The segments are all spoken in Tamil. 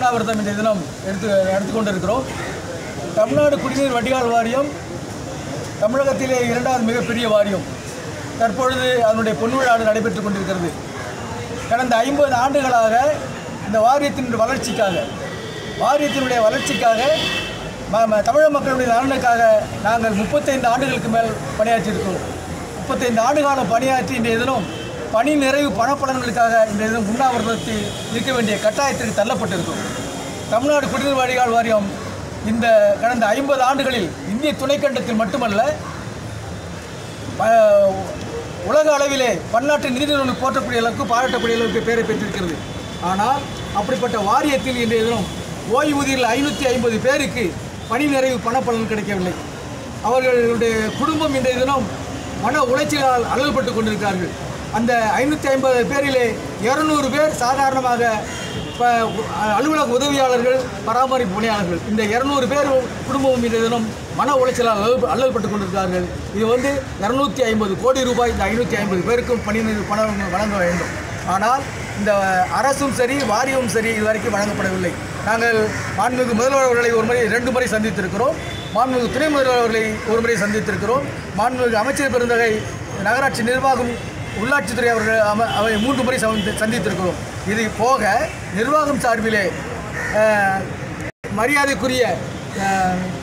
உண்ணாவிரதம் இந்த தினம் எடுத்து எடுத்துக்கொண்டு இருக்கிறோம் தமிழ்நாடு குடிநீர் வடிகால் வாரியம் தமிழகத்திலே இரண்டாவது மிகப்பெரிய வாரியம். தற்பொழுது அதனுடைய பொன்விழாடு நடைபெற்றுக் கொண்டிருக்கிறது. கடந்த ஐம்பது ஆண்டுகளாக இந்த வாரியத்தினுடைய வளர்ச்சிக்காக வாரியத்தினுடைய வளர்ச்சிக்காக தமிழக மக்களுடைய நலனுக்காக நாங்கள் முப்பத்தைந்து ஆண்டுகளுக்கு மேல் பணியாற்றியிருக்கிறோம். முப்பத்தைந்து ஆண்டு காலம் பணியாற்றி இன்றைய தினம் பணி நிறைவு பணப்பலன்களுக்காக இன்றைய தினம் உண்ணாவிரதத்தில் இருக்க வேண்டிய கட்டாயத்திற்கு தள்ளப்பட்டிருக்கும் தமிழ்நாடு குடிநீர் வடிகால் வாரியம் இந்த கடந்த ஐம்பது ஆண்டுகளில் இந்திய துணைக்கண்டத்தில் மட்டுமல்ல உலக அளவிலே பன்னாட்டு நிதி நிறுவனம் போற்றக்கூடிய அளவுக்கு பாராட்டக்கூடிய அளவுக்கு பெயரை பெற்றிருக்கிறது. ஆனால் அப்படிப்பட்ட வாரியத்தில் இன்றைய தினம் ஓய்வூதியில் ஐநூற்றி ஐம்பது பேருக்கு பணி நிறைவு பணப்பலன் கிடைக்கவில்லை. அவர்களுடைய குடும்பம் இன்றைய தினம் மன உளைச்சலால் அல்லல்பட்டு கொண்டிருக்கிறார்கள். அந்த ஐநூற்றி ஐம்பது பேரிலே இரநூறு பேர் சாதாரணமாக இப்போ அலுவலக உதவியாளர்கள் பராமரிப்பு பணியாளர்கள். இந்த இரநூறு பேர் குடும்பமும் இந்த தினம் மன உளைச்சலால் அல்லல் அல்லல்பட்டு கொண்டிருக்கிறார்கள். இது வந்து இரநூத்தி ஐம்பது கோடி ரூபாய் இந்த ஐநூற்றி ஐம்பது பேருக்கும் பணி பணம் வழங்க வேண்டும். ஆனால் இந்த அரசும் சரி வாரியமும் சரி இதுவரைக்கும் வழங்கப்படவில்லை. நாங்கள் மாண்புமிகு முதல்வர் அவர்களை ஒரு முறை ரெண்டு முறை சந்தித்திருக்கிறோம். மாண்புமிகு துணை முதல்வர் அவர்களை ஒரு முறை சந்தித்திருக்கிறோம். மாண்புமிகு அமைச்சர் பெருந்தகை நகராட்சி நிர்வாகம் உள்ளாட்சித்துறை அவர்கள் அம அவை மூன்று முறை சந்தி- சந்தித்திருக்கிறோம். இது போக நிர்வாகம் சார்பிலே மரியாதைக்குரிய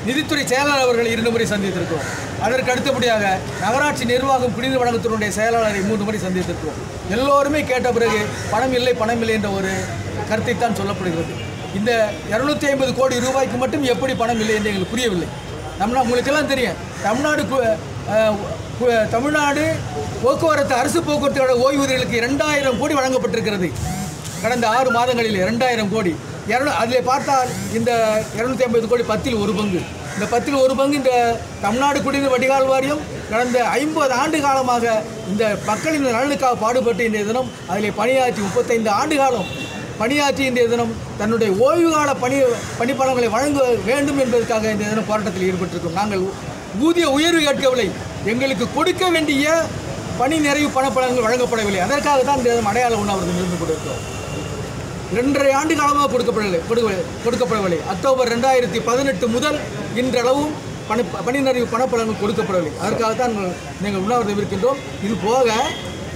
நிதித்துறை செயலாளர் அவர்கள் இரண்டு முறை சந்தித்திருக்கிறோம். அதற்கு அடுத்தபடியாக நகராட்சி நிர்வாகம் குடிநீர் வழங்கத்தினுடைய செயலாளரை மூன்று முறை சந்தித்திருக்கிறோம். எல்லோருமே கேட்ட பிறகு பணம் இல்லை பணம் இல்லை என்ற ஒரு கருத்தைத்தான் சொல்லப்படுகிறது. இந்த இரநூத்தி ஐம்பது கோடி ரூபாய்க்கு மட்டும் எப்படி பணம் இல்லை என்று எங்களுக்கு புரியவில்லை. நம்ம உங்களுக்கெல்லாம் தெரியும். தமிழ்நாடு தமிழ்நாடு போக்குவரத்து அரசு போக்குவரத்துக்கான ஓய்வூதியர்களுக்கு இரண்டாயிரம் கோடி வழங்கப்பட்டிருக்கிறது. கடந்த ஆறு மாதங்களில் இரண்டாயிரம் கோடி. இரநூ அதில் பார்த்தால் இந்த இரநூத்தி ஐம்பது கோடி பத்தில் ஒரு பங்கு. இந்த பத்தில் ஒரு பங்கு இந்த தமிழ்நாடு குடிநீர் வடிகால் வாரியம். கடந்த ஐம்பது ஆண்டு காலமாக இந்த மக்களின் நலனுக்காக பாடுபட்டு இன்றைய தினம் அதில் பணியாற்றி முப்பத்தைந்து ஆண்டு காலம் பணியாற்றி இன்றைய தினம் தன்னுடைய ஓய்வு கால பணி பணிப்பலன்களை வழங்க வேண்டும் என்பதற்காக இந்த தினம் போராட்டத்தில் ஈடுபட்டிருக்கோம் நாங்கள் ஊதிய உயர்வு கேட்கவில்லை எங்களுக்கு கொடுக்க வேண்டிய பணி நிறைவு பணப்பலன்கள் வழங்கப்படவில்லை. அதற்காக தான் இந்த தினம் அடையாள உண்ணாவிரதம் இருந்து கொண்டிருக்கிறோம். ரெண்டரை ஆண்டு காலமாக கொடுக்கப்படவில்லை. கொடுக்க- கொடுக்கப்படவில்லை. அக்டோபர் ரெண்டாயிரத்தி பதினெட்டு முதல் இன்றளவும் பணி பணி நிறைவு பணப்பலன்கள் கொடுக்கப்படவில்லை. அதற்காகத்தான் நீங்கள் உண்ணாவிரதம் இருக்கின்றோம். இது போக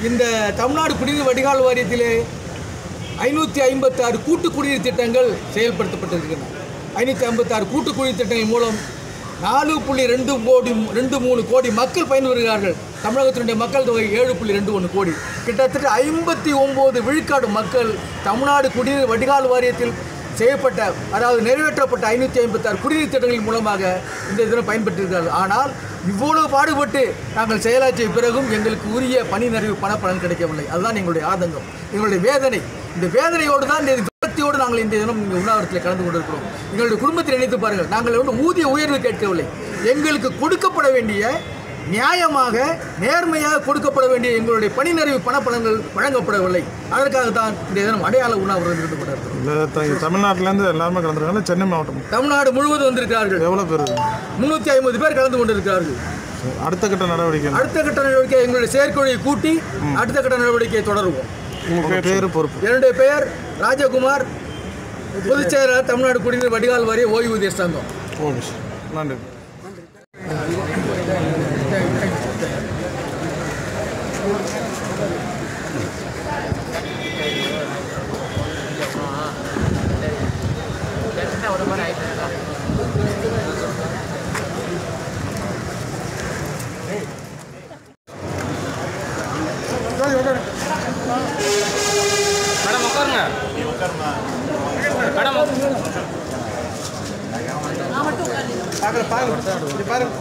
இந்த தமிழ்நாடு குடிநீர் வடிகால் வாரியத்திலே ஐநூற்றி ஐம்பத்தாறு கூட்டு குடிநீர் திட்டங்கள் செயல்படுத்தப்பட்டிருக்கின்றன. ஐநூற்றி ஐம்பத்தாறு கூட்டு குடிநீர் திட்டங்கள் மூலம் நாலு புள்ளி ரெண்டு கோடி ரெண்டு மூணு கோடி மக்கள் பயன்பெறுகிறார்கள். தமிழகத்தினுடைய மக்கள் தொகை ஏழு புள்ளி ரெண்டு ஒன்று கோடி. கிட்டத்தட்ட ஐம்பத்தி ஒம்பது விழுக்காடு மக்கள் தமிழ்நாடு குடிநீர் வடிகால் வாரியத்தில் செய்யப்பட்ட அதாவது நிறைவேற்றப்பட்ட ஐநூற்றி ஐம்பத்தாறு குடிநீர் திட்டங்களின் மூலமாக இந்த தினம் பயன்பெற்றிருக்கிறார்கள். ஆனால் இவ்வளவு பாடுபட்டு நாங்கள் செயலாற்றிய பிறகும் எங்களுக்கு உரிய பணி நிறைவு பணப்பலன் கிடைக்கவில்லை. அதுதான் எங்களுடைய ஆதங்கம். எங்களுடைய வேதனை. இந்த வேதனையோடு தான் விபத்தியோடு நாங்கள் இந்த தினம் உண்ணாவிரத்தில் கலந்து கொண்டிருக்கிறோம். எங்களுடைய குடும்பத்தை நினைத்து பாருங்கள் நாங்கள் வந்து ஊதிய உயர்வு கேட்கவில்லை. எங்களுக்கு கொடுக்கப்பட வேண்டிய நியாயமாக நேர்மையாக கொடுக்கப்பட வேண்டிய எங்களுடைய பணி நிறைவு பணப்பலன்கள் வழங்கப்படவில்லை. அதற்காகத்தான் இந்த தினம் அடையாள உண்ணாவிரதம் இருந்து கொண்டிருக்கிறோம் தமிழ்நாட்டிலேருந்து எல்லாருமே கலந்துருக்காங்க. சென்னை மாவட்டம். தமிழ்நாடு முழுவதும் வந்திருக்கிறார்கள். எவ்வளோ பேர் முன்னூற்றி ஐம்பது பேர் கலந்து கொண்டிருக்கிறார்கள். அடுத்த கட்ட நடவடிக்கை அடுத்த கட்ட நடவடிக்கை எங்களுடைய செயற்குழுவை கூட்டி அடுத்த கட்ட நடவடிக்கையை தொடருவோம். பேர் பொறுப்பு. என்னுடைய பெயர் ராஜகுமார். பொதுச் செயலாளர் தமிழ்நாடு குடிநீர் வடிகால் வாரிய ஓய்வூதியர் சங்கம். ஓகே சார் நன்றி மேடம் உட்காருங்க. மேடம் பாருங்க. பாருங்க.